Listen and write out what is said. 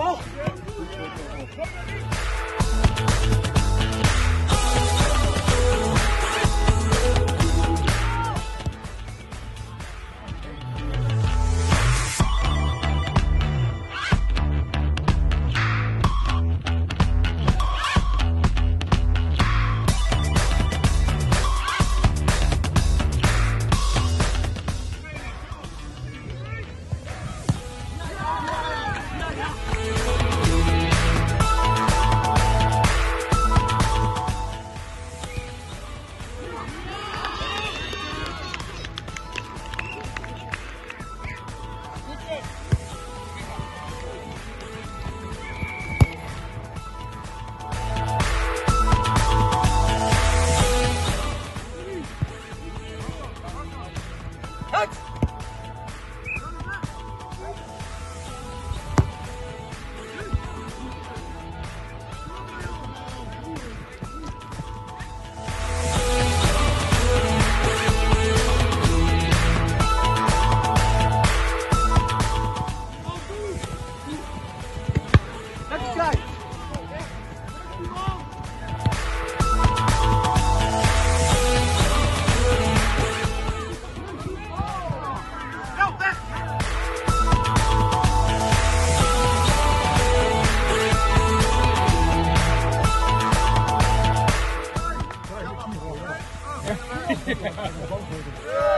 Oh! Yeah.